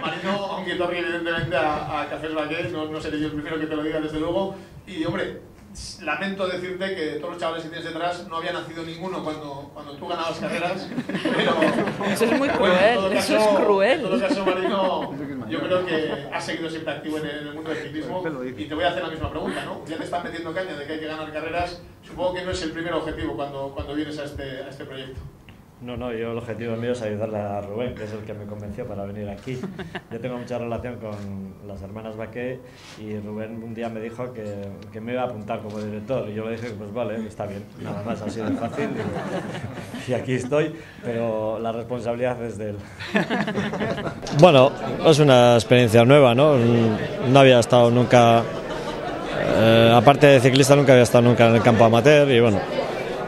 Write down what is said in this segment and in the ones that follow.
Marino, aunque torre evidentemente a, a Cafés Baquet, no, no seré yo el primero que te lo diga desde luego. Y hombre, lamento decirte que todos los chavales que tienes detrás no había nacido ninguno cuando, cuando tú ganabas carreras, pero... Eso es muy cruel, eso es cruel. En todo caso, Marino, yo creo que has seguido siempre activo en el, en el mundo del ciclismo y te voy a hacer la misma pregunta, ¿no? Ya te están metiendo caña de que hay que ganar carreras, supongo que no es el primer objetivo cuando, cuando vienes a este, a este proyecto. No, no, yo el objetivo mío es ayudarle a Rubén, que es el que me convenció para venir aquí. Yo tengo mucha relación con las hermanas Baquet y Rubén un día me dijo que, que me iba a apuntar como director y yo le dije pues vale, está bien, nada más así de fácil y, y aquí estoy, pero la responsabilidad es de él. Bueno, es una experiencia nueva, ¿no? No había estado nunca, eh, aparte de ciclista, nunca había estado nunca en el campo amateur y bueno,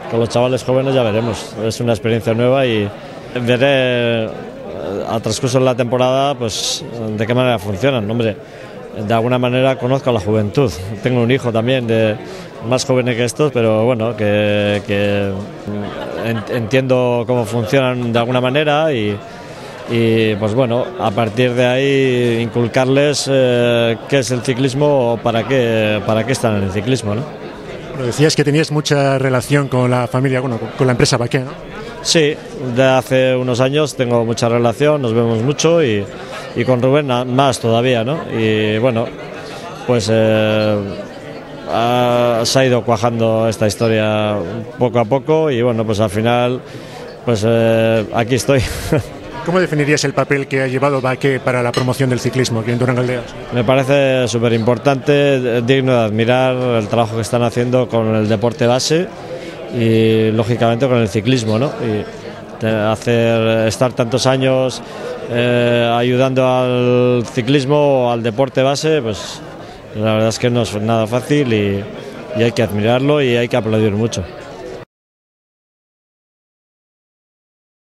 con los chavales jóvenes ya veremos. Es una experiencia nueva y veré eh, al transcurso de la temporada pues de qué manera funcionan. Hombre, de alguna manera conozco a la juventud. Tengo un hijo también de más joven que estos, pero bueno, que, que en- entiendo cómo funcionan de alguna manera y, y pues bueno, a partir de ahí inculcarles eh, qué es el ciclismo o para qué, para qué están en el ciclismo. ¿no? Bueno, decías que tenías mucha relación con la familia, bueno, con- la empresa Baquet, ¿no? Sí, de hace unos años tengo mucha relación, nos vemos mucho y, y con Rubén más todavía, ¿no? Y bueno, pues eh, ha- se ha ido cuajando esta historia poco a poco y bueno, pues al final, pues eh, aquí estoy. ¿Cómo definirías el papel que ha llevado Baquet para la promoción del ciclismo aquí en Durangaldeas? Me parece súper importante, digno de admirar el trabajo que están haciendo con el deporte base y lógicamente con el ciclismo, ¿no? Y te- hacer estar tantos años eh, ayudando al ciclismo o al deporte base, pues la verdad es que no es nada fácil y, y hay que admirarlo y hay que aplaudir mucho.